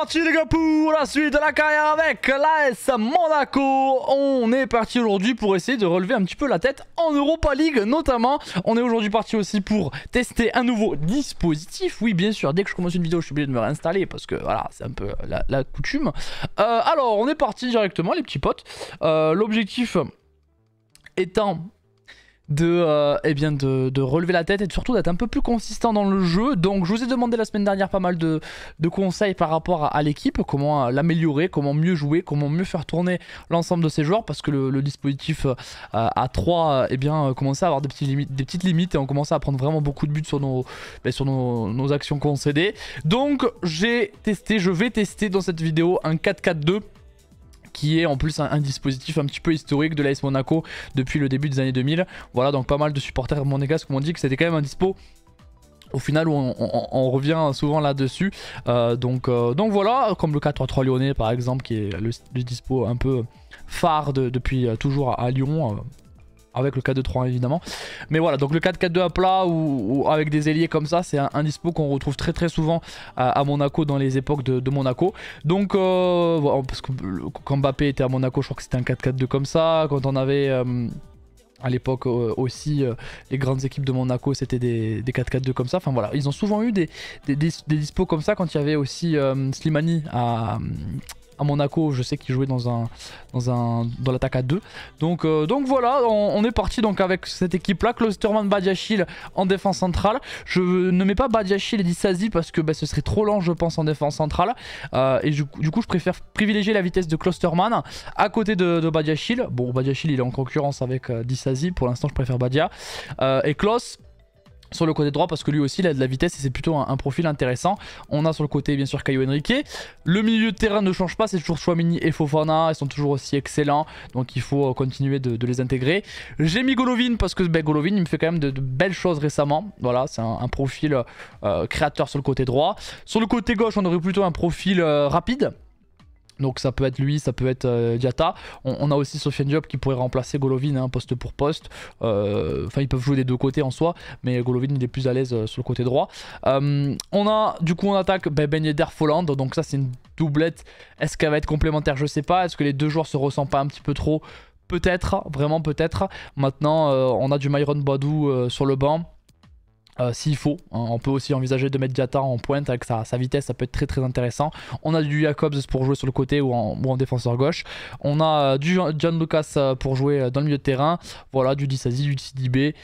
parti les gars pour la suite de la carrière avec l'AS Monaco. On est parti aujourd'hui pour essayer de relever un petit peu la tête en Europa League notamment. On est aujourd'hui parti aussi pour tester un nouveau dispositif. Oui bien sûr, dès que je commence une vidéo je suis obligé de me réinstaller parce que voilà c'est un peu la, coutume. Euh, alors on est parti directement les petits potes. Euh, l'objectif étant de, euh, eh bien de, relever la tête et surtout d'être un peu plus consistant dans le jeu. Donc je vous ai demandé la semaine dernière pas mal de, conseils par rapport à, l'équipe, comment euh, l'améliorer, comment mieux jouer, comment mieux faire tourner l'ensemble de ces joueurs parce que le, dispositif euh, à 3 eh bien, commençait à avoir des petites, limites, et on commençait à prendre vraiment beaucoup de buts sur nos, ben, sur nos, nos actions concédées. Donc j'ai testé, je vais tester dans cette vidéo un 4-4-2 qui est en plus un, dispositif un petit peu historique de l'AS Monaco depuis le début des années 2000. Voilà, donc pas mal de supporters monégasques m'ont dit que c'était quand même un dispo au final on, revient souvent là-dessus. Euh, donc, euh, donc voilà, comme le 4-3-3 lyonnais par exemple, qui est le, dispo un peu phare depuis euh, toujours à Lyon avec le 4-2-3 évidemment. Mais voilà, donc le 4-4-2 à plat ou, avec des ailiers comme ça, c'est un, dispo qu'on retrouve très très souvent à, Monaco dans les époques de, Monaco. Donc, euh, parce que quand Mbappé était à Monaco, je crois que c'était un 4-4-2 comme ça. Quand on avait... Euh, à l'époque euh, aussi, les grandes équipes de Monaco, c'était des, 4-4-2 comme ça. Enfin voilà, ils ont souvent eu des, des, des, dispos comme ça quand il y avait aussi Slimani à, à Monaco, je sais qu'il jouait dans un dans l'attaque à 2. Donc euh, donc voilà, on, est parti donc avec cette équipe là, Klosterman Badiachil en défense centrale. Je ne mets pas Badiachil et Dissazi parce que bah, ce serait trop lent je pense en défense centrale. Euh, et du, coup je préfère privilégier la vitesse de Klosterman à côté de, de Badiachil. Bon Badiachil il est en concurrence avec euh, pour l'instant je préfère Badia. et Klos sur le côté droit parce que lui aussi il a de la vitesse et c'est plutôt un, profil intéressant. On a sur le côté bien sûr Caio Henrique. Le milieu de terrain ne change pas, c'est toujours Chouamini et Fofana, ils sont toujours aussi excellents donc il faut euh, continuer de, les intégrer. J'ai mis Golovin parce que ben, Golovin il me fait quand même de, belles choses récemment. Voilà, c'est un, profil euh, créateur sur le côté droit. Sur le côté gauche on aurait plutôt un profil euh, rapide donc ça peut être lui, ça peut être euh, Diata. On, a aussi Sofiane Diop qui pourrait remplacer Golovin hein, poste pour poste. Euh, enfin ils peuvent jouer des deux côtés en soi, mais Golovin il est plus à l'aise euh, sur le côté droit. on a du coup on attaque ben, ben Yedder Folland, donc ça c'est une doublette. Est-ce qu'elle va être complémentaire? Je sais pas. Est-ce que les deux joueurs se ressemblent pas un petit peu trop? Peut-être, vraiment peut-être. Maintenant on a du Myron Badou sur le banc. Euh, s'il faut. Hein. on peut aussi envisager de mettre Diata en pointe avec sa, vitesse, ça peut être très très intéressant. On a du Jacobs pour jouer sur le côté ou en, défenseur gauche. On a euh, du John Lucas euh, pour jouer dans le milieu de terrain. Voilà, du Disasi, du CDB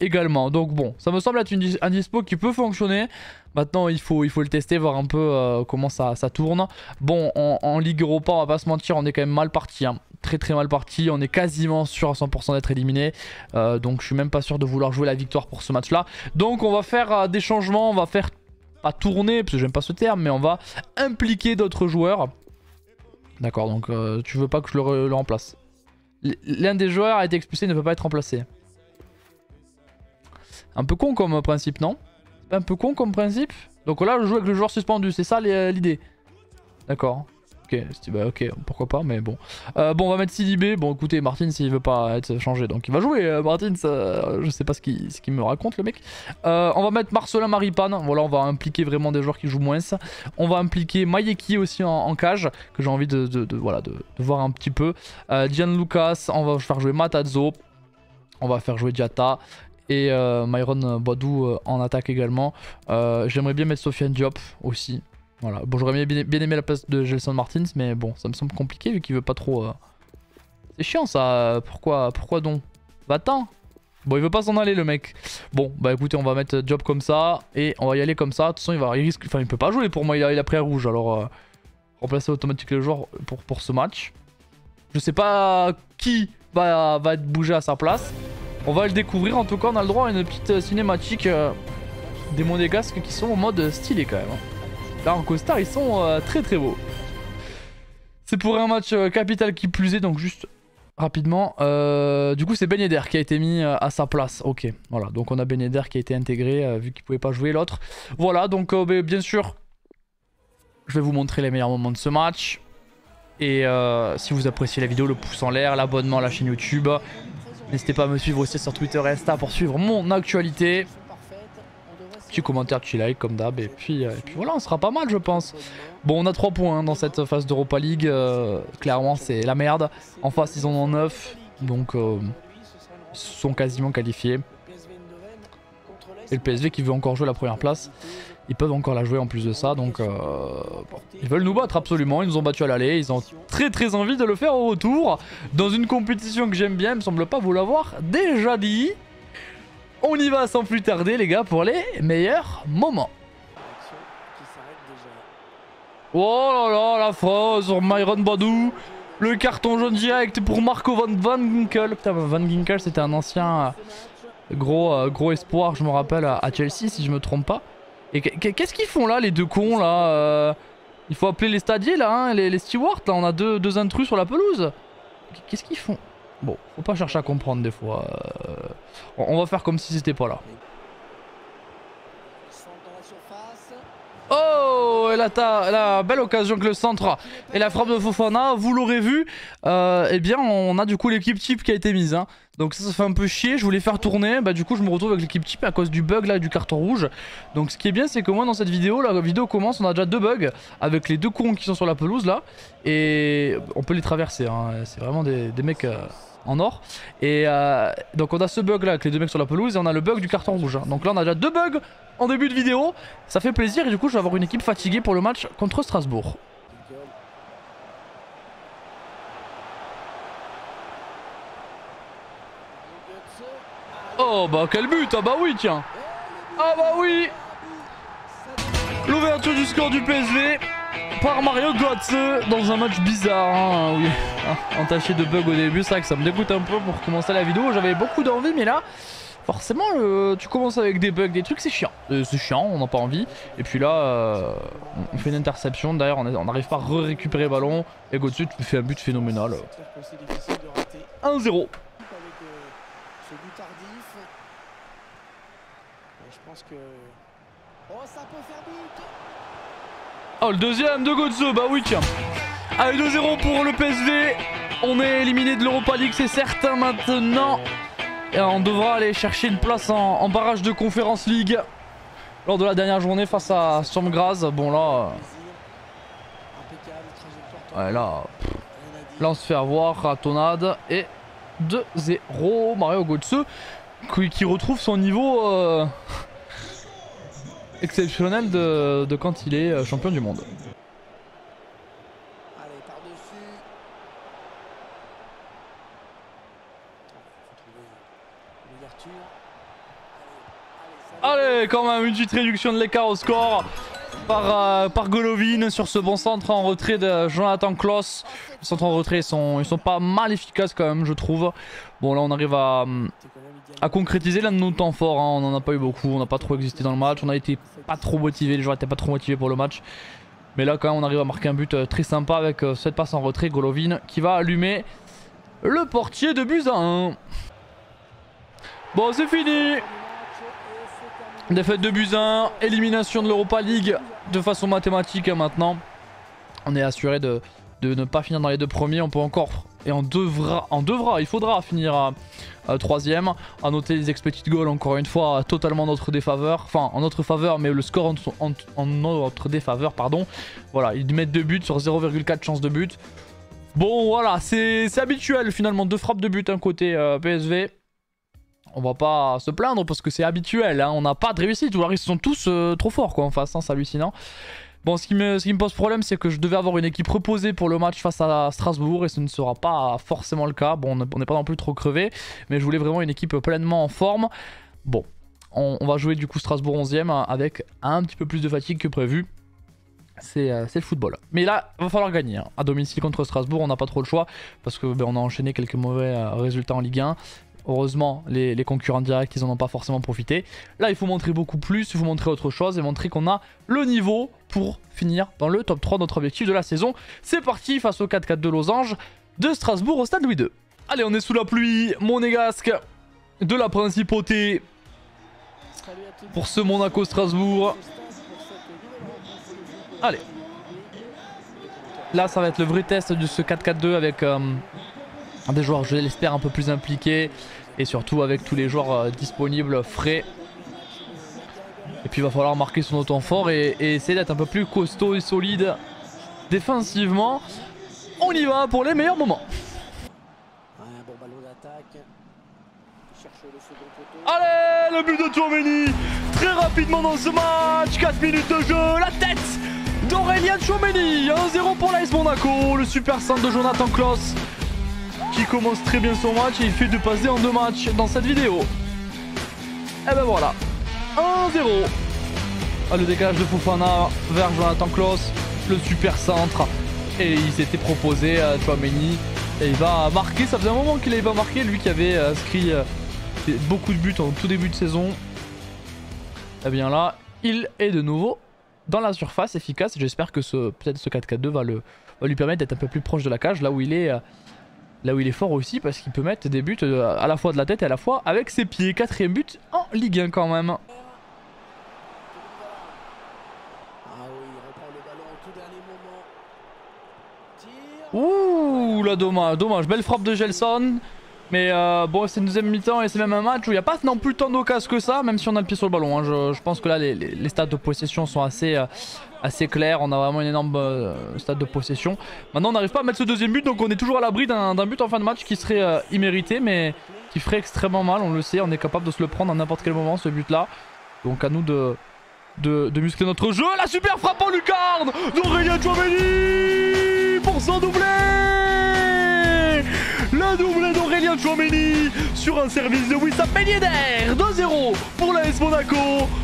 également. Donc bon, ça me semble être un dispo qui peut fonctionner. Maintenant, il faut, il faut le tester, voir un peu comment ça, tourne. Bon, en, Ligue Europa, on va pas se mentir, on est quand même mal parti. Hein très très mal parti. On est quasiment sûr à 100% d'être éliminé. Euh, donc je suis même pas sûr de vouloir jouer la victoire pour ce match là. Donc on va faire euh, des changements. On va faire pas tourner parce que j'aime pas ce terme. Mais on va impliquer d'autres joueurs. D'accord donc euh, tu veux pas que je le, remplace? L'un des joueurs a été expulsé, il ne peut pas être remplacé. Un peu con comme principe non? Un peu con comme principe Donc là je joue avec le joueur suspendu. C'est ça l'idée. D'accord ok, bah, ok, pourquoi pas, mais bon. Euh, bon, on va mettre CDB. Bon, écoutez, Martin, s'il veut pas être changé, donc il va jouer. Euh, Martin, ça, je sais pas ce qu'il me raconte, le mec. Euh, on va mettre Marcelin Maripane. Voilà, on va impliquer vraiment des joueurs qui jouent moins. On va impliquer Mayeki aussi en, cage, que j'ai envie de, voir un petit peu. Gian Lucas, on va faire jouer Matazzo. On va faire jouer Diata et Myron Boadou en attaque également. J'aimerais bien mettre Sofiane Diop aussi. Voilà. Bon, j'aurais bien, aimé la place de Gelson Martins, mais bon, ça me semble compliqué vu qu'il veut pas trop... Euh. C'est chiant ça, pourquoi, pourquoi donc? Va-t'en Bon, il veut pas s'en aller le mec. Bon, bah écoutez, on va mettre job comme ça et on va y aller comme ça. De toute façon, il va, il risque, enfin, il peut pas jouer pour moi. Il a, il a pris un rouge, alors euh, remplacer automatiquement le joueur pour, pour ce match. Je sais pas qui va, va bouger à sa place. On va le découvrir. En tout cas, on a le droit à une petite cinématique euh, des monégasques qui sont en mode stylé quand même. Hein. Là en costard ils sont euh, très très beaux. C'est pour un match euh, capital qui plus est donc juste rapidement. Euh, du coup c'est Ben qui a été mis à sa place. Ok voilà donc on a Ben qui a été intégré vu qu'il pouvait pas jouer l'autre. Voilà donc ben, bien sûr je vais vous montrer les meilleurs moments de ce match. Et si vous appréciez la vidéo le pouce en l'air, l'abonnement à la chaîne YouTube. N'hésitez pas à me suivre aussi sur Twitter et Insta pour suivre mon actualité. Petit commentaire, petit like comme d'hab. Et puis, puis voilà, on sera pas mal, je pense. Bon, on a 3 points hein, dans cette phase d'Europa League. clairement, c'est la merde. En face, ils en ont 9. Donc, ils sont quasiment qualifiés. Et le PSV qui veut encore jouer la première place. Ils peuvent encore la jouer en plus de ça, donc euh, ils veulent nous battre absolument. Ils nous ont battu à l'aller, ils ont très très envie de le faire au retour. Dans une compétition que j'aime bien, il me semble pas vous l'avoir déjà dit. On y va sans plus tarder les gars pour les meilleurs moments. Oh là là, la phrase sur Myron Badou. Le carton jaune direct pour Marco Van, Van Ginkel. Putain, Van Ginkel c'était un ancien gros, euh, gros espoir, je me rappelle, à Chelsea si je me trompe pas. Et qu'est-ce qu'ils font là, les deux cons là euh, Il faut appeler les stadiers là, hein, les, stewards là, on a deux, deux intrus sur la pelouse. Qu'est-ce qu'ils font? Bon, faut pas chercher à comprendre des fois. Euh, on va faire comme si c'était pas là. Oh, et la, belle occasion que le centre et la frappe de Fofana, vous l'aurez vu, eh bien on a du coup l'équipe type qui a été mise. Hein. Donc ça, ça fait un peu chier, je voulais faire tourner, bah du coup je me retrouve avec l'équipe type à cause du bug là, du carton rouge. Donc ce qui est bien c'est que moi dans cette vidéo, la vidéo commence, on a déjà deux bugs avec les deux cons qui sont sur la pelouse là. Et on peut les traverser, hein. c'est vraiment des, mecs... Euh, en or. Et euh, donc on a ce bug là avec les deux mecs sur la pelouse et on a le bug du carton rouge. Donc là on a déjà deux bugs en début de vidéo. Ça fait plaisir et du coup je vais avoir une équipe fatiguée pour le match contre Strasbourg. Oh bah quel but Ah bah oui tiens Ah bah oui L'ouverture du score du PSV par Mario Götze dans un match bizarre. Hein, oui. Ah, entaché de bugs au début, c'est vrai que ça me dégoûte un peu pour commencer la vidéo. J'avais beaucoup d'envie, mais là, forcément, tu commences avec des bugs, des trucs, c'est chiant. Euh, c'est chiant, on n'a pas envie. Et puis là, euh, on fait une interception. D'ailleurs, on n'arrive pas à récupérer le ballon. Et Götze fait un but phénoménal. 1-0. Oh, ça peut faire but Oh, le deuxième de Gozo, bah oui, tiens. Allez, 2-0 pour le PSV. On est éliminé de l'Europa League, c'est certain maintenant. Et on devra aller chercher une place en, barrage de Conférence League lors de la dernière journée face à Stormgraz. Bon, là. Ouais, là. là, on se fait avoir à Tonade. Et 2-0. Mario Götze qui, retrouve son niveau. Euh, exceptionnel de, quand il est euh, champion du monde. Allez, quand même, une petite réduction de l'écart au score par, euh, par Golovin sur ce bon centre en retrait de Jonathan Kloss. Les centres en retrait, ils sont, ils sont pas mal efficaces quand même, je trouve. Bon, là, on arrive à, à concrétiser l'un de nos temps forts. Hein. On en a pas eu beaucoup, on n'a pas trop existé dans le match. On a été pas trop motivé, les joueurs étaient pas trop motivés pour le match. Mais là, quand même, on arrive à marquer un but euh, très sympa avec euh, cette passe en retrait. Golovin qui va allumer le portier de Buzyn. Bon, c'est fini. Défaite de Buzyn, élimination de l'Europa League de façon mathématique hein, maintenant. On est assuré de ne pas finir dans les deux premiers. On peut encore et on devra, on devra, il faudra finir troisième. À noter les expected goals encore une fois totalement en notre défaveur, enfin en notre faveur, mais le score en, notre défaveur, pardon. Voilà, ils mettent deux buts sur 0,4 chance de but. Bon voilà, c'est habituel finalement, deux frappes de but un côté euh, PSV. On va pas se plaindre parce que c'est habituel, hein. on n'a pas de réussite, ou alors ils sont tous euh, trop forts quoi en face, hein, c'est hallucinant. Bon, ce qui me, pose problème, c'est que je devais avoir une équipe reposée pour le match face à Strasbourg et ce ne sera pas forcément le cas. Bon, on n'est pas non plus trop crevé, mais je voulais vraiment une équipe pleinement en forme. Bon, on, va jouer du coup Strasbourg 11ème avec un petit peu plus de fatigue que prévu. Euh, c'est le football. Mais là, il va falloir gagner. Hein. À domicile contre Strasbourg, on n'a pas trop le choix parce que ben, on a enchaîné quelques mauvais euh, résultats en Ligue 1. Heureusement, les, concurrents directs, ils n'en ont pas forcément profité. Là, il faut montrer beaucoup plus, il faut montrer autre chose et montrer qu'on a le niveau pour finir dans le top 3 notre objectif de la saison. C'est parti face au 4-4 de Losange de Strasbourg au stade Louis II. Allez, on est sous la pluie monégasque de la principauté pour ce Monaco-Strasbourg. Allez. Là, ça va être le vrai test de ce 4-4-2 avec... Euh, des joueurs, je l'espère, un peu plus impliqués. Et surtout avec tous les joueurs euh, disponibles, frais. Et puis il va falloir marquer son temps fort et, et essayer d'être un peu plus costaud et solide défensivement. On y va pour les meilleurs moments. Allez, le but de Chouameni Très rapidement dans ce match, 4 minutes de jeu, la tête d'Aurélien Chouameni 1-0 pour l'AS Monaco, le super centre de Jonathan Klaus qui commence très bien son match et il fait deux passer en deux matchs dans cette vidéo. Et ben voilà, 1-0. Ah, le décalage de Fofana vers Jonathan Klaus, le super centre. Et il s'était proposé à Chouameni. Et il va marquer, ça faisait un moment qu'il avait marqué, lui qui avait inscrit euh, beaucoup de buts en tout début de saison. Et eh bien là, il est de nouveau dans la surface efficace. J'espère que ce peut-être ce 4-4-2 va, va lui permettre d'être un peu plus proche de la cage, là où il est, euh, là où il est fort aussi, parce qu'il peut mettre des buts euh, à la fois de la tête et à la fois avec ses pieds. Quatrième but en Ligue 1 quand même. Ouh, là dommage, dommage. Belle frappe de Gelson. Mais euh, bon, c'est une deuxième mi-temps et c'est même un match où il n'y a pas non plus tant d'occasions que ça, même si on a le pied sur le ballon. Hein. Je, pense que là, les, les, stats de possession sont assez, euh, assez clairs. On a vraiment une énorme euh, stade de possession. Maintenant, on n'arrive pas à mettre ce deuxième but, donc on est toujours à l'abri d'un but en fin de match qui serait immérité, mais qui ferait extrêmement mal. On le sait, on est capable de se le prendre à n'importe quel moment, ce but-là. Donc à nous de, muscler notre jeu. La super frappe en lucarne d'Aurélien Chouameni pour s'en doubler Le doublé d'Aurélien Chouameni sur un service de Wissam Ben 2-0 pour l'AS Monaco.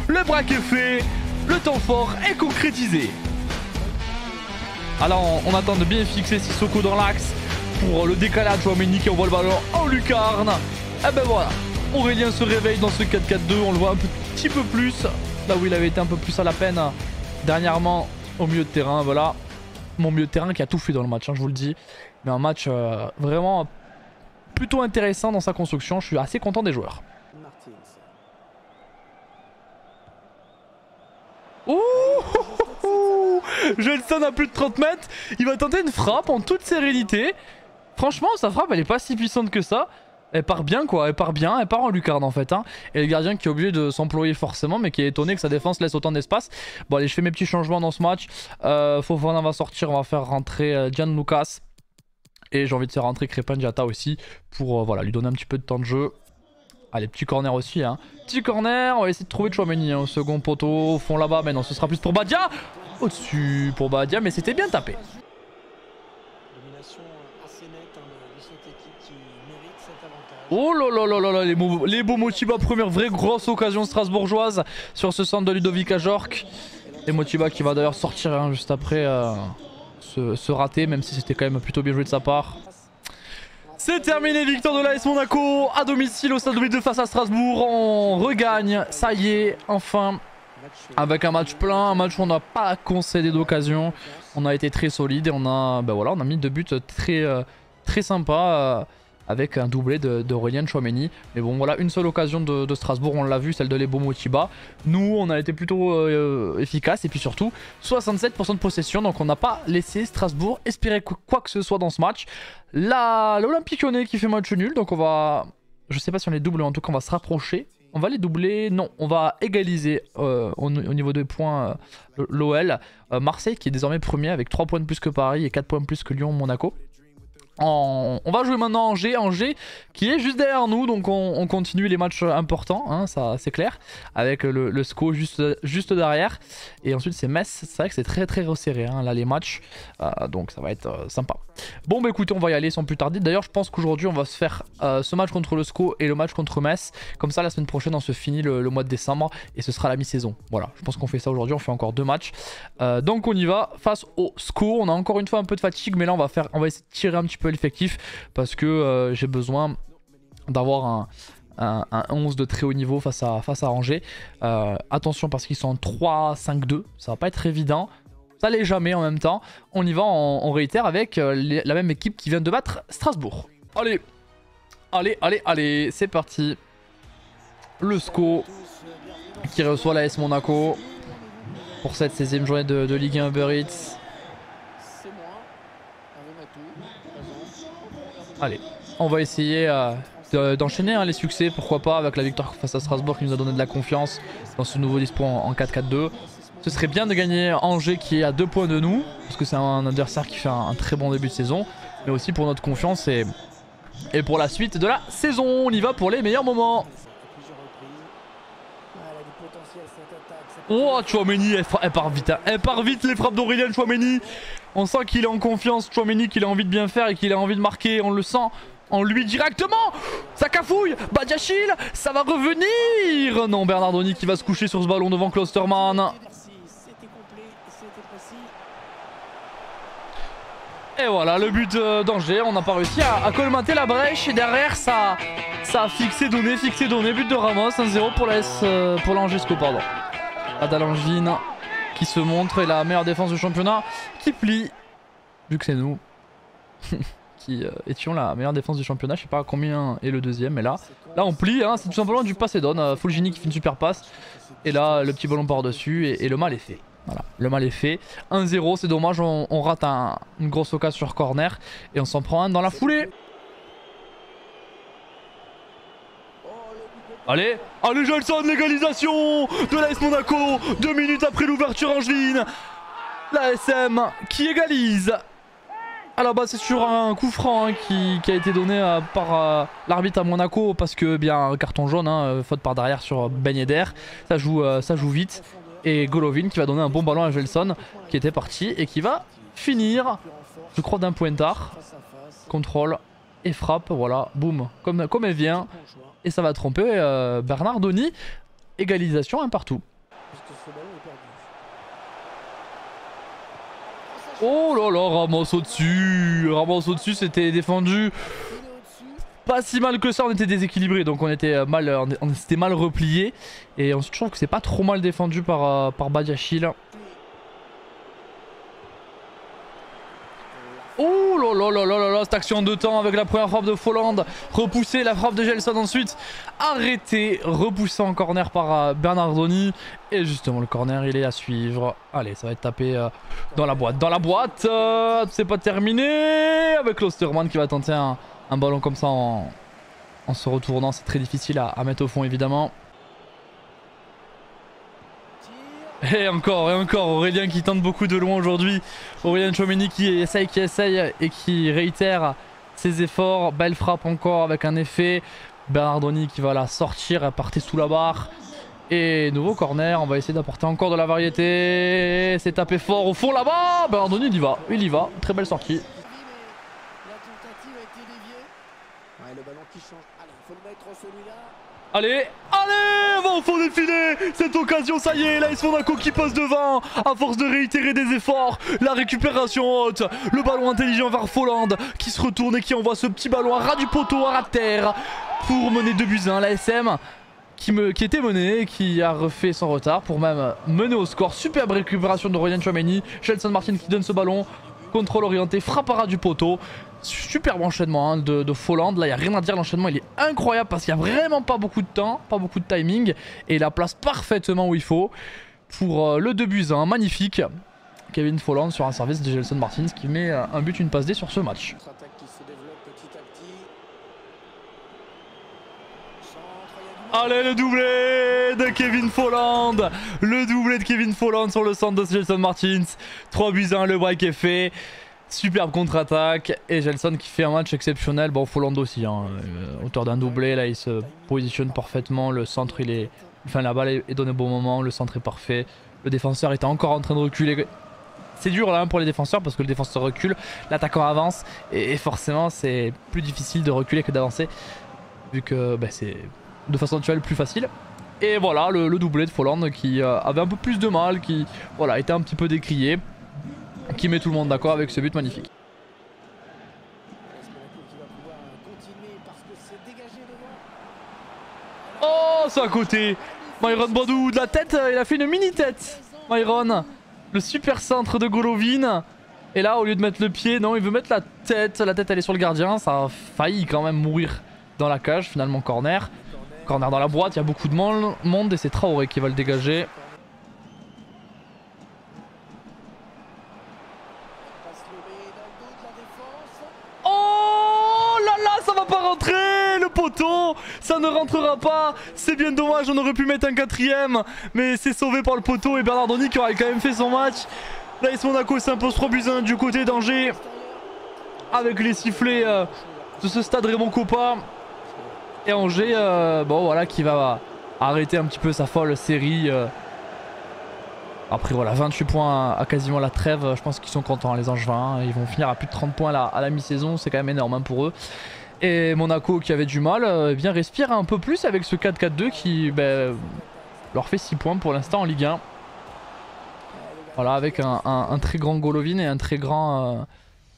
Le braque est fait, le temps fort est concrétisé. Alors on, attend de bien fixer Sissoko dans l'axe pour le décalage Chouameni qui envoie le ballon en lucarne. Et eh ben voilà, Aurélien se réveille dans ce 4-4-2, on le voit un petit peu plus là où il avait été un peu plus à la peine dernièrement au milieu de terrain. Voilà, mon milieu de terrain qui a tout fait dans le match, hein, je vous le dis. Mais un match euh, vraiment plutôt intéressant dans sa construction. Je suis assez content des joueurs. Ouh Gelson à plus de 30 mètres. Il va tenter une frappe en toute sérénité. Franchement, sa frappe, elle est pas si puissante que ça. Elle part bien quoi, elle part bien, elle part en lucarne en fait. Hein. Et le gardien qui est obligé de s'employer forcément, mais qui est étonné que sa défense laisse autant d'espace. Bon allez, je fais mes petits changements dans ce match. Euh, Fofana va sortir, on va faire rentrer euh, Gian Lucas. Et j'ai envie de faire rentrer Crépin Diata aussi pour euh, voilà, lui donner un petit peu de temps de jeu. Allez, petit corner aussi. Hein. Petit corner, on va essayer de trouver Chouameni hein, au second poteau, au fond là-bas. Mais non, ce sera plus pour Badia. Au-dessus pour Badia, mais c'était bien tapé. Oh là là là là là, les, les beaux Motiba, première vraie grosse occasion strasbourgeoise sur ce centre de Ludovic Ajorc. Et Motiba qui va d'ailleurs sortir hein, juste après euh, se, rater, même si c'était quand même plutôt bien joué de sa part. C'est terminé, victoire de l'AS Monaco à domicile au stade de face à Strasbourg. On regagne, ça y est, enfin. Avec un match plein, un match où on n'a pas concédé d'occasion. On a été très solide et on a, ben voilà, on a mis deux buts très, euh, très sympas. Euh, avec un doublé d'Aurélien Chouameni. Mais bon, voilà, une seule occasion de, Strasbourg, on l'a vu, celle de Lebo Motiba. Nous, on a été plutôt euh, efficace et puis surtout 67% de possession. Donc on n'a pas laissé Strasbourg espérer quoi que ce soit dans ce match. L'Olympique Lyonnais qui fait match nul, donc on va... Je sais pas si on les double, en tout cas on va se rapprocher. On va les doubler, non, on va égaliser euh, au, niveau des points euh, l'OL. Marseille qui est désormais premier avec 3 points de plus que Paris et 4 points de plus que Lyon-Monaco. On va jouer maintenant Angers, Angers qui est juste derrière nous, donc on, continue les matchs importants, hein, ça c'est clair, avec le, SCO juste, derrière. Et ensuite c'est Metz, c'est vrai que c'est très très resserré hein, là les matchs, euh, donc ça va être euh, sympa. Bon bah écoutez, on va y aller sans plus tarder. D'ailleurs je pense qu'aujourd'hui on va se faire euh, ce match contre le SCO et le match contre Metz. Comme ça la semaine prochaine on se finit le, le mois de décembre et ce sera la mi-saison. Voilà, je pense qu'on fait ça aujourd'hui, on fait encore deux matchs. donc on y va face au SCO, on a encore une fois un peu de fatigue, mais là on va, faire, on va essayer de tirer un petit peu l'effectif parce que euh, j'ai besoin d'avoir un, 11 de très haut niveau face à, face à Angers. Euh, attention parce qu'ils sont en 3-5-2, ça va pas être évident. Ça l'est jamais en même temps. On y va, on, réitère avec euh, la même équipe qui vient de battre Strasbourg. Allez, allez, allez, allez, c'est parti. Le SCO qui reçoit la S Monaco pour cette 16e journée de, de Ligue 1 Uber Eats. Allez, on va essayer euh, d'enchaîner hein, les succès, pourquoi pas, avec la victoire face à Strasbourg qui nous a donné de la confiance dans ce nouveau dispo en, 4-4-2. Ce serait bien de gagner Angers qui est à deux points de nous, parce que c'est un adversaire qui fait un, très bon début de saison, mais aussi pour notre confiance et, et pour la suite de la saison. On y va pour les meilleurs moments. Oh, Chouameni, elle, part vite. Hein. Elle part vite les frappes d'Aurélien Chouameni. On sent qu'il est en confiance, Chouameni, qu'il a envie de bien faire et qu'il a envie de marquer. On le sent en lui directement. Ça cafouille. Badiachil, ça va revenir. Non, Bernardoni qui va se coucher sur ce ballon devant Klosterman. Et voilà, le but euh, d'Angers. On n'a pas réussi à, colmater la brèche. Et derrière, ça, ça a fixé, donné, fixé, donné. But de Ramos, 1-0 pour l'Angesco, euh, pardon. Adalangine qui se montre et la meilleure défense du championnat qui plie. Vu que c'est nous qui euh, étions la meilleure défense du championnat. Je sais pas combien est le deuxième, mais là, là on plie. Hein, c'est tout simplement du pass et donne. Euh, Fulgini qui fait une super passe. Et là, le petit ballon par-dessus et, le mal est fait. Voilà, le mal est fait. 1-0, c'est dommage, on, rate une grosse occasion sur corner et on s'en prend un dans la foulée. Allez, allez Gelson, légalisation de l'AS Monaco, deux minutes après l'ouverture angevine. La SM qui égalise. Alors bah c'est sur un coup franc hein, qui, a été donné euh, par euh, l'arbitre à Monaco parce que bien carton jaune, hein, euh, faute par derrière sur Ben Yedder. Ça joue, ça joue vite. Et Golovin qui va donner un bon ballon à Gelson qui était parti et qui va finir, je crois d'un pointard. Contrôle et frappe, voilà, boum, comme elle vient. Et ça va tromper euh, Bernardoni. Égalisation un partout. Oh là là, Ramos au-dessus. Ramos au-dessus, c'était défendu. Pas si mal que ça, on était déséquilibré, donc on était mal, on s'était mal replié. Et ensuite, je trouve que c'est pas trop mal défendu par, euh, par Badiachil. Oh là là là là là cette action de temps avec la première frappe de Folland. Repoussé, la frappe de Gelson ensuite. Arrêté, repoussé en corner par euh, Bernardoni. Et justement, le corner, il est à suivre. Allez, ça va être tapé euh, dans la boîte. Dans la boîte, euh, c'est pas terminé. Avec l'Osterman qui va tenter un, ballon comme ça en, se retournant. C'est très difficile à mettre au fond, évidemment. Et encore, et encore, Aurélien qui tente beaucoup de loin aujourd'hui. Aurélien Chomini qui essaye, qui essaye et qui réitère ses efforts. Belle frappe encore avec un effet. Bernardoni qui va la sortir et partir sous la barre. Et nouveau corner, on va essayer d'apporter encore de la variété. C'est tapé fort au fond là-bas. Bernardoni il y va, il y va. Très belle sortie. le ballon qui change. Allez, faut le mettre celui-là. Allez, allez, va au fond des filets. Cette occasion, ça y est, l'AS Monaco qui passe devant. À force de réitérer des efforts, la récupération haute. Le ballon intelligent vers Folland qui se retourne et qui envoie ce petit ballon à ras du poteau, à ras de terre Pour mener 2 buts 1, l'ASM qui, était mené, qui a refait son retard pour même mener au score. Superbe récupération de Ryan Chouameni, Shelson Martin qui donne ce ballon. Contrôle orienté, frappe à ras du poteau. Superbe enchaînement hein, de, de Folland. Là, il n'y a rien à dire. L'enchaînement, il est incroyable parce qu'il n'y a vraiment pas beaucoup de temps, pas beaucoup de timing. Et il la place parfaitement où il faut pour euh, le 2 buts 1. Magnifique. Kevin Folland sur un service de Gelson Martins qui met euh, un but, une passe D sur ce match. Allez, le doublé de Kevin Folland. Le doublé de Kevin Folland sur le centre de Gelson Martins. 3 buts 1, le break est fait. Superbe contre-attaque. Et Gelson qui fait un match exceptionnel. Bon, Folland aussi. Hein. Euh, auteur d'un doublé, là, il se positionne parfaitement. Le centre, il est. Enfin, la balle est donnée au bon moment. Le centre est parfait. Le défenseur était encore en train de reculer. C'est dur là hein, pour les défenseurs parce que le défenseur recule, l'attaquant avance et, forcément c'est plus difficile de reculer que d'avancer vu que bah, c'est de façon naturelle plus facile. Et voilà, le, doublé de Folland qui euh, avait un peu plus de mal, qui voilà, était un petit peu décrié, qui met tout le monde d'accord avec ce but magnifique. Oh, c'est à côté Myron Badou de la tête, euh, il a fait une mini-tête Myron, le super centre de Golovin. Et là, au lieu de mettre le pied, non, il veut mettre la tête. La tête, elle est sur le gardien. Ça a failli quand même mourir dans la cage. Finalement, corner. Corner dans la boîte, il y a beaucoup de monde et c'est Traoré qui va le dégager. Oh là là, ça va pas rentrer Le poteau Ça ne pas C'est bien dommage, on aurait pu mettre un quatrième, mais c'est sauvé par le poteau et Bernardoni qui aurait quand même fait son match. L'AS Monaco s'impose 3 buts 1 du côté d'Angers avec les sifflets euh, de ce stade Raymond Coppa. Et Angers, euh, bon voilà, qui va arrêter un petit peu sa folle série. Euh. Après voilà, 28 points à, quasiment la trêve, je pense qu'ils sont contents les Angevins. Ils vont finir à plus de 30 points à la, mi-saison, c'est quand même énorme hein, pour eux. Et Monaco qui avait du mal, eh bien respire un peu plus avec ce 4-4-2 qui ben, leur fait 6 points pour l'instant en Ligue 1. Voilà, avec un, très grand Golovin et un très grand...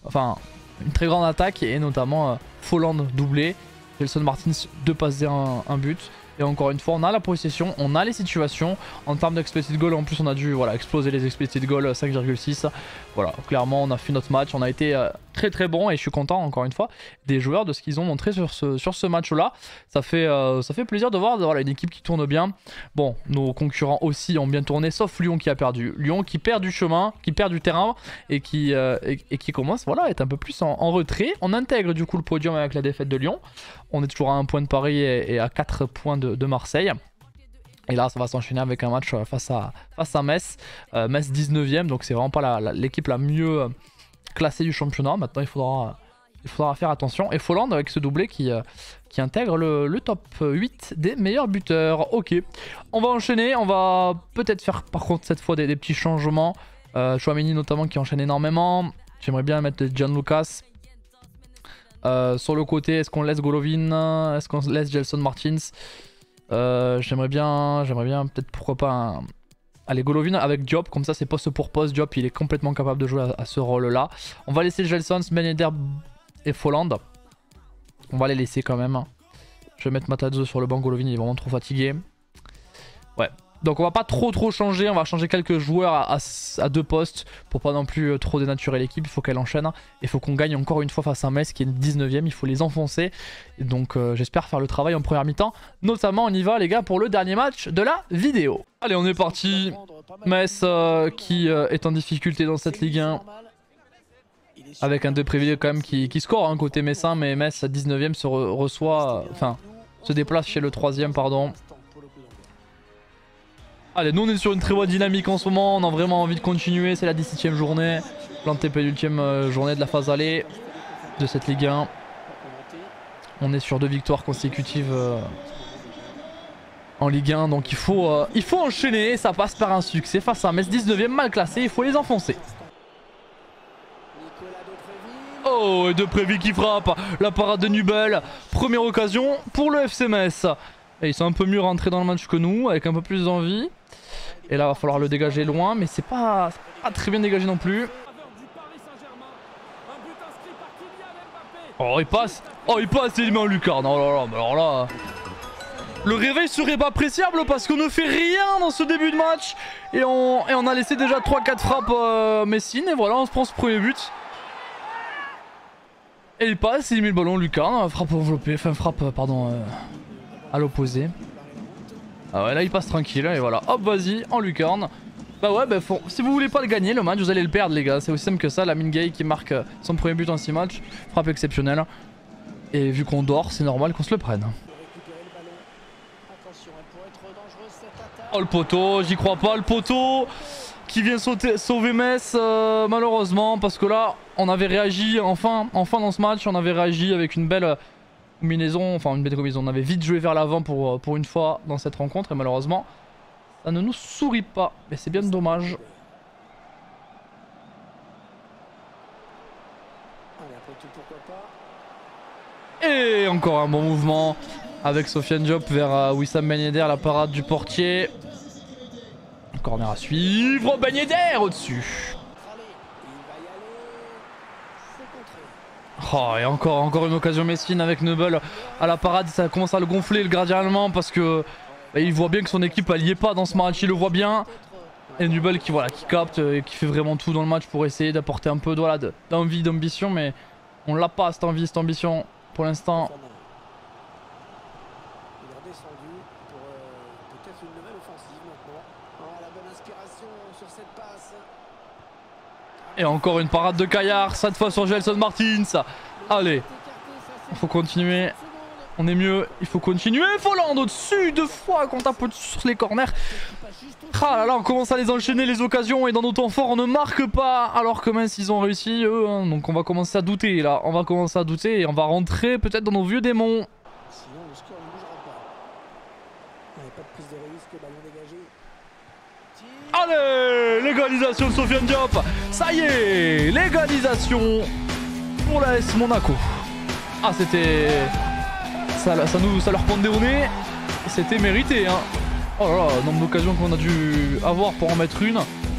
enfin, une très grande attaque et notamment euh, Folland doublé. Gelson Martins, deux passes et un but. Et encore une fois, on a la possession, on a les situations. En termes d'expected goal, en plus, on a dû voilà, exploser les expected goals 5,6. Voilà, clairement, on a fait notre match. On a été euh, très très bon et je suis content, encore une fois, des joueurs de ce qu'ils ont montré sur ce, sur ce match-là. Ça, fait euh, ça fait plaisir de voir une équipe qui tourne bien. Bon, nos concurrents aussi ont bien tourné, sauf Lyon qui a perdu. Lyon qui perd du chemin, qui perd du terrain et qui, euh, et, qui commence voilà, à être un peu plus en retrait. On intègre du coup le podium avec la défaite de Lyon. On est toujours à un point de Paris et, à 4 points de, Marseille. Et là, ça va s'enchaîner avec un match euh, face à, face à Metz. Euh, Metz 19ème, donc c'est vraiment pas l'équipe la, mieux euh, classée du championnat. Maintenant, il faudra, il faudra faire attention. Et Folland avec ce doublé qui, qui intègre le, top 8 des meilleurs buteurs. Ok, on va enchaîner. On va peut-être faire par contre cette fois des, petits changements. Euh, Chouameni notamment qui enchaîne énormément. J'aimerais bien mettre Lucas. Euh, sur le côté, est-ce qu'on laisse Golovin? Est-ce qu'on laisse Gelson Martins? Euh, J'aimerais bien, j'aimerais bien peut-être pourquoi pas. Allez, Golovin avec Diop, comme ça c'est poste pour poste. Diop, il est complètement capable de jouer à, ce rôle-là. On va laisser Gelson, Smeneder et Folland. On va les laisser quand même. Je vais mettre Matazo sur le banc. Golovin, il est vraiment trop fatigué. Ouais, donc on va pas trop trop changer, on va changer quelques joueurs à, deux postes pour pas non plus euh, trop dénaturer l'équipe, il faut qu'elle enchaîne. Il faut qu'on gagne encore une fois face à Metz qui est 19ème, il faut les enfoncer. donc euh, j'espère faire le travail en première mi-temps. Notamment on y va les gars pour le dernier match de la vidéo. Allez on est parti. Metz euh, qui est en difficulté dans cette Ligue 1. Avec un 2 privilégié quand même qui, score un hein, côté Messin, mais Metz à 19ème se reçoit, enfin se déplace chez le 3 pardon. Allez, nous on est sur une très bonne dynamique en ce moment, on a vraiment envie de continuer, c'est la 17ème journée, planté pénultième euh, journée de la phase aller de cette Ligue 1. On est sur deux victoires consécutives euh, en Ligue 1, donc il faut, euh, il faut enchaîner, ça passe par un succès face à Metz 19ème mal classé, il faut les enfoncer. Oh, et De Prévi qui frappe, la parade de Nubel, première occasion pour le FC. Et ils sont un peu mieux rentrés dans le match que nous, avec un peu plus d'envie. Et là, il va falloir le dégager loin, mais c'est pas, pas très bien dégagé non plus. Oh, il passe. Oh, il passe et il met en lucarne. Oh là là, mais alors là... Le réveil serait pas appréciable parce qu'on ne fait rien dans ce début de match. Et on, et a laissé déjà 3-4 frappes euh, Messine. Et voilà, on se prend ce premier but. Et il passe, il met le ballon lucarne. Frappe enveloppée, enfin frappe, pardon, euh, à l'opposé. Ah ouais, là il passe tranquille et voilà. Hop, vas-y, en lucarne. Bah ouais, bah si vous voulez pas le gagner le match, vous allez le perdre les gars. C'est aussi simple que ça. La Gay qui marque euh, son premier but en 6 matchs. Frappe exceptionnelle. Et vu qu'on dort, c'est normal qu'on se le prenne. Oh le poteau, j'y crois pas, le poteau qui vient sauter, sauver Metz euh, malheureusement parce que là on avait réagi enfin, enfin dans ce match, on avait réagi avec une belle combinaison, enfin une bête combinaison. On avait vite joué vers l'avant pour, euh, pour une fois dans cette rencontre et malheureusement ça ne nous sourit pas. Mais c'est bien dommage. Et encore un bon mouvement avec Sofiane Diop vers euh, Wissam Ben la parade du portier. Corner à suivre, Ben au-dessus. Oh, et encore, encore une occasion Messine avec Noble à la parade. Ça commence à le gonfler le gardien allemand parce que bah, il voit bien que son équipe elle y est pas dans ce match. Il le voit bien. Et Nubel qui, voilà, qui capte et qui fait vraiment tout dans le match pour essayer d'apporter un peu d'envie, d'ambition. Mais on l'a pas cette envie, cette ambition pour l'instant. Et encore une parade de Caillard, cette fois sur Gelson Martins. Allez, il faut continuer. On est mieux, il faut continuer. Folland au-dessus, deux fois qu'on tape sur les corners. Ah là là, on commence à les enchaîner les occasions et dans nos temps forts on ne marque pas alors que mince ils ont réussi eux. Hein. Donc on va commencer à douter là, on va commencer à douter et on va rentrer peut-être dans nos vieux démons. Sinon le score ne bougera pas. Allez Légalisation de Sofiane Diop Ça y est Légalisation pour la S Monaco. Ah c'était... Ça, nous, ça leur pendait au nez. C'était mérité hein. Oh là là, nombre d'occasions qu'on a dû avoir pour en mettre une.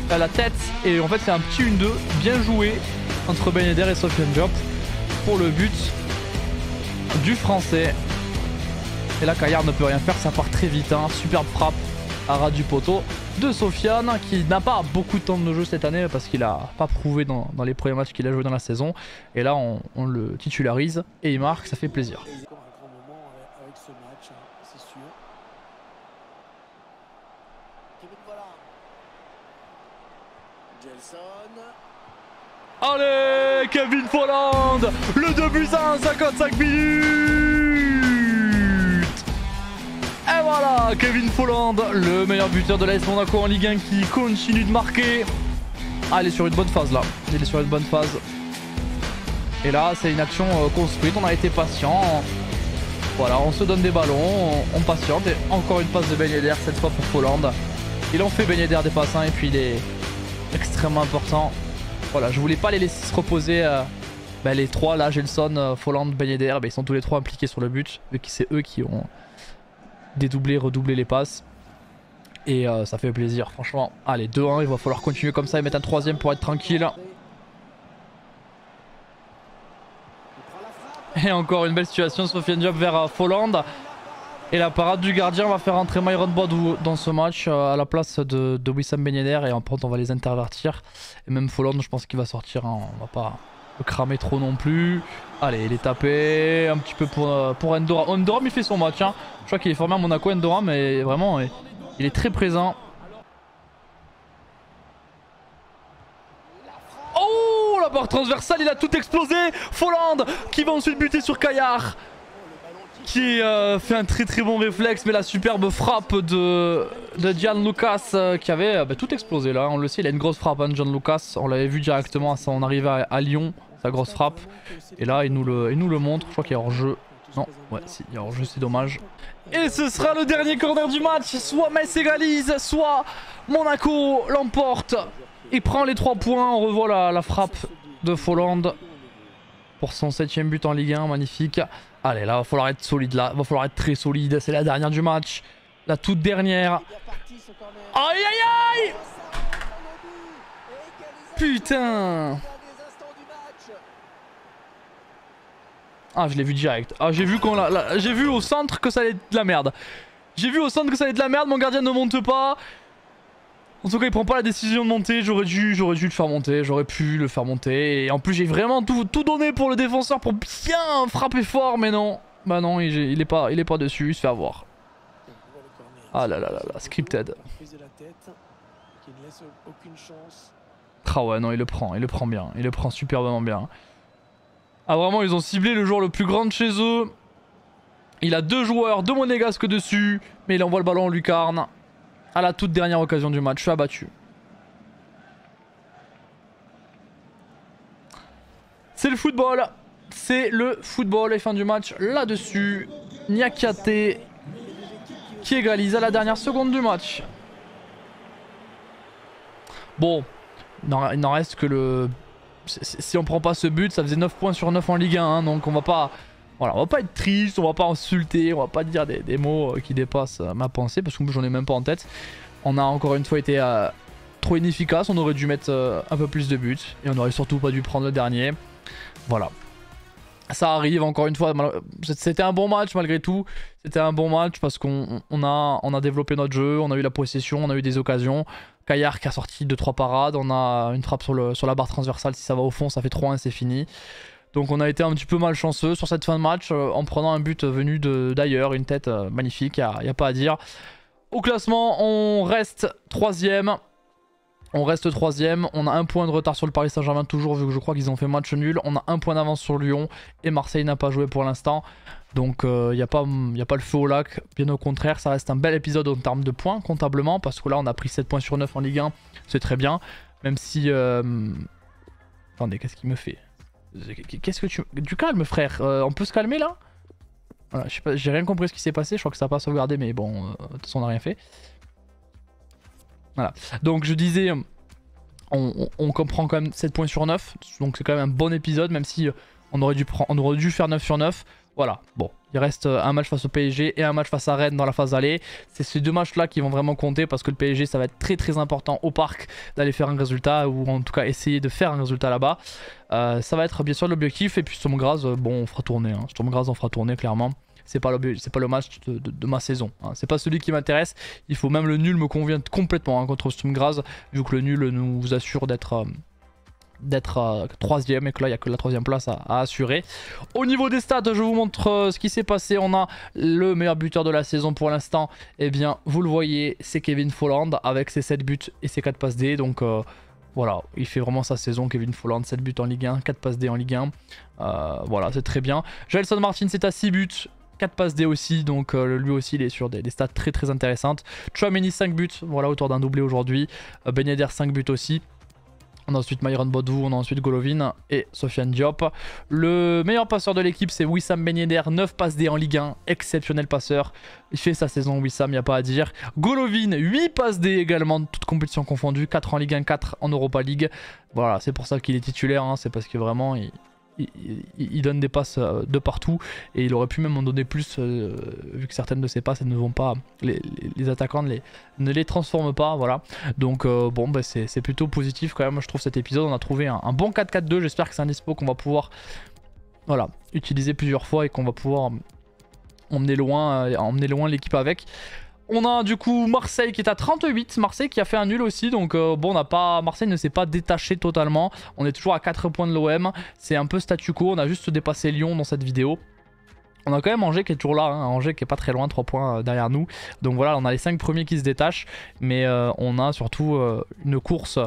À la tête. Et en fait, c'est un petit 1-2 bien joué entre Ben et Sofiane Diop pour le but du français. Et là, Caillard ne peut rien faire, ça part très vite. Hein. Superbe frappe à ras du poteau de Sofiane qui n'a pas beaucoup de temps de jeu cette année parce qu'il a pas prouvé dans, les premiers matchs qu'il a joué dans la saison. Et là, on, on le titularise et il marque, ça fait plaisir. Allez, Kevin Folland Le 2 buts 1, 55 minutes voilà, Kevin Folland, le meilleur buteur de l'AS Monaco en Ligue 1 qui continue de marquer. Ah, il est sur une bonne phase là. Il est sur une bonne phase. Et là, c'est une action euh, construite. On a été patient. Voilà, on se donne des ballons, on, patiente. Et encore une passe de Ben Yedder, cette fois pour Folland. Il en fait Ben Yedder des passes et puis il est extrêmement important. Voilà, je voulais pas les laisser se reposer. Euh, bah, les trois là, Gelson, euh, Folland, Ben Yedder, bah, ils sont tous les trois impliqués sur le but. Vu que c'est eux qui ont dédoublé, redoublé les passes. Et euh, ça fait plaisir, franchement. Allez, 2-1, il va falloir continuer comme ça et mettre un troisième pour être tranquille. Et encore une belle situation, Sofiane Diop vers Folland. Et la parade du gardien va faire entrer Myron Bodou dans ce match euh, à la place de, Wissam Ben Yedder et en on va les intervertir. Et même Folland je pense qu'il va sortir, hein. on va pas cramer trop non plus. Allez il est tapé un petit peu pour, euh, pour Endoram. Endoram il fait son match, hein. je crois qu'il est formé à Monaco Endoram mais vraiment il est très présent. Oh la barre transversale il a tout explosé Folland qui va ensuite buter sur Caillard qui euh, fait un très très bon réflexe mais la superbe frappe de, de Gianlucas euh, qui avait bah, tout explosé là on le sait il a une grosse frappe hein, Gianlucas on l'avait vu directement à son arrivée à, Lyon sa grosse frappe. Et là il nous le, il nous le montre. Je crois qu'il y a hors jeu. Non ouais si il y a hors jeu c'est dommage. Et ce sera le dernier corner du match. Soit Metz égalise soit Monaco l'emporte. Et prend les 3 points. On revoit la, la frappe de Folland pour son septième but en Ligue 1 magnifique. Allez, là, va falloir être solide, là. Va falloir être très solide. C'est la dernière du match. La toute dernière. Aïe, aïe, aïe! Putain Ah, je l'ai vu direct. Ah, j'ai vu, qu'on j'ai vu au centre que ça allait être de la merde. J'ai vu au centre que ça allait être de la merde. Mon gardien ne monte pas. En tout cas, il prend pas la décision de monter. J'aurais dû, j'aurais dû le faire monter. J'aurais pu le faire monter. Et en plus, j'ai vraiment tout, tout, donné pour le défenseur pour bien frapper fort. Mais non. Bah non, il, il, est, pas, il est pas dessus. Il se fait avoir. Ah là là là là, scripted. Ah ouais, non, il le prend. Il le prend bien. Il le prend superbement bien. Ah vraiment, ils ont ciblé le joueur le plus grand de chez eux. Il a deux joueurs, deux monégasques dessus. Mais il envoie le ballon en lucarne à la toute dernière occasion du match. Je suis abattu. C'est le football. C'est le football. Et fin du match là-dessus. Niakate qui égalise à la dernière seconde du match. Bon, il n'en reste que le... Si on prend pas ce but, ça faisait 9 points sur 9 en Ligue 1. Hein, donc on va pas... Voilà, on va pas être triste, on va pas insulter, on va pas dire des, mots euh, qui dépassent euh, ma pensée parce que j'en ai même pas en tête. On a encore une fois été euh, trop inefficace, on aurait dû mettre un peu plus de buts et on aurait surtout pas dû prendre le dernier. Voilà. Ça arrive encore une fois, c'était un bon match malgré tout. C'était un bon match parce qu'on a, on a développé notre jeu, on a eu la possession, on a eu des occasions. Caillard qui a sorti 2-3 parades, on a une frappe sur la barre transversale, si ça va au fond ça fait 3-1 c'est fini. Donc on a été un petit peu malchanceux sur cette fin de match euh, en prenant un but venu d'ailleurs, une tête euh, magnifique, il n'y a, pas à dire. Au classement, on reste troisième On reste troisième, on a un point de retard sur le Paris Saint-Germain toujours vu que je crois qu'ils ont fait match nul. On a un point d'avance sur Lyon et Marseille n'a pas joué pour l'instant. Donc il euh, n'y a, pas, a pas le feu au lac, bien au contraire ça reste un bel épisode en termes de points comptablement parce que là on a pris 7 points sur 9 en Ligue 1, c'est très bien. Même si... Euh, attendez, qu'est-ce qu'il me fait? Qu'est-ce que tu... Du calme frère, euh, on peut se calmer là? Voilà, j'ai rien compris ce qui s'est passé, je crois que ça n'a pas sauvegardé mais bon, de toute façon on n'a rien fait. Voilà. Donc je disais, on, comprend quand même 7 points sur 9. Donc c'est quand même un bon épisode, même si euh, on aurait dû, faire 9 sur 9. Voilà, bon, il reste euh, un match face au PSG et un match face à Rennes dans la phase aller. C'est ces deux matchs-là qui vont vraiment compter parce que le PSG, ça va être très très important au parc d'aller faire un résultat ou en tout cas essayer de faire un résultat là-bas. Euh, ça va être bien sûr l'objectif et puis Stormgraz, bon, on fera tourner. Hein. Stormgraz, on fera tourner clairement c'est pas, pas le match de, ma saison. Hein. C'est pas celui qui m'intéresse. Il faut même le nul me convient complètement hein, contre Stumgraz, vu que le nul nous assure d'être euh, d'être euh, troisième et que là il n'y a que la troisième place à, assurer. Au niveau des stats, je vous montre euh, ce qui s'est passé. On a le meilleur buteur de la saison pour l'instant. Et eh bien, vous le voyez, c'est Kevin Folland avec ses 7 buts et ses 4 passes D. Donc voilà, il fait vraiment sa saison, Kevin Folland, 7 buts en Ligue 1, 4 passes D en Ligue 1. voilà, c'est très bien. Gelson Martin, c'est à 6 buts, 4 passes D aussi, donc euh, lui aussi il est sur des, stats très très intéressantes. Chouameni 5 buts, voilà autour d'un doublé aujourd'hui. Euh, ben 5 buts aussi. On a ensuite Myron Bodou, on a ensuite Golovin et Sofiane Diop. Le meilleur passeur de l'équipe, c'est Wissam Ben 9 passes D en Ligue 1, exceptionnel passeur. Il fait sa saison, Wissam, il n'y a pas à dire. Golovin, 8 passes D également, toutes compétitions confondues, 4 en Ligue 1, 4 en Europa League. Voilà, c'est pour ça qu'il est titulaire, hein. c'est parce que vraiment, il, il, donne des passes euh, de partout et il aurait pu même en donner plus euh, vu que certaines de ses passes ne vont pas. Les, attaquants ne les, transforment pas voilà. Donc euh, bon bah, c'est plutôt positif quand même. Je trouve cet épisode on a trouvé un, bon 4-4-2 j'espère que c'est un dispo qu'on va pouvoir voilà utiliser plusieurs fois et qu'on va pouvoir emmener loin, emmener loin l'équipe avec on a du coup Marseille qui est à 38, Marseille qui a fait un nul aussi, donc euh, bon, on n'a pas, Marseille ne s'est pas détaché totalement, on est toujours à 4 points de l'OM, c'est un peu statu quo, on a juste dépassé Lyon dans cette vidéo. On a quand même Angers qui est toujours là, hein. Angers qui est pas très loin, 3 points euh, derrière nous. Donc voilà, on a les 5 premiers qui se détachent, mais euh, on a surtout une course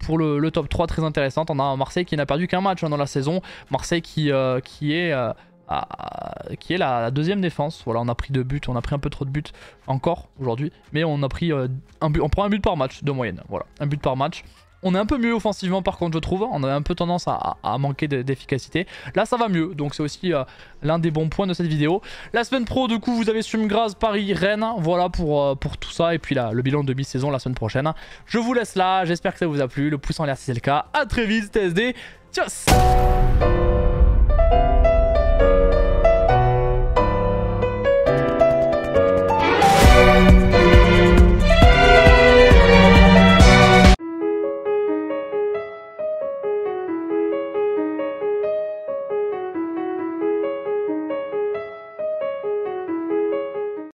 pour le, top 3 très intéressante. On a Marseille qui n'a perdu qu'un match hein, dans la saison, Marseille qui est qui est la, deuxième défense. Voilà, on a pris deux buts, on a pris un peu trop de buts encore aujourd'hui, mais on a pris euh, un but, on prend un but par match de moyenne. Voilà, un but par match. On est un peu mieux offensivement par contre je trouve, on a un peu tendance à, manquer d'efficacité. Là ça va mieux, donc c'est aussi euh, l'un des bons points de cette vidéo. La semaine pro du coup vous avez Sumgraz, Paris, Rennes, voilà pour, euh, pour tout ça. Et puis là le bilan de mi-saison la semaine prochaine. Je vous laisse là, j'espère que ça vous a plu, le pouce en l'air si c'est le cas. A très vite TSD, tchuss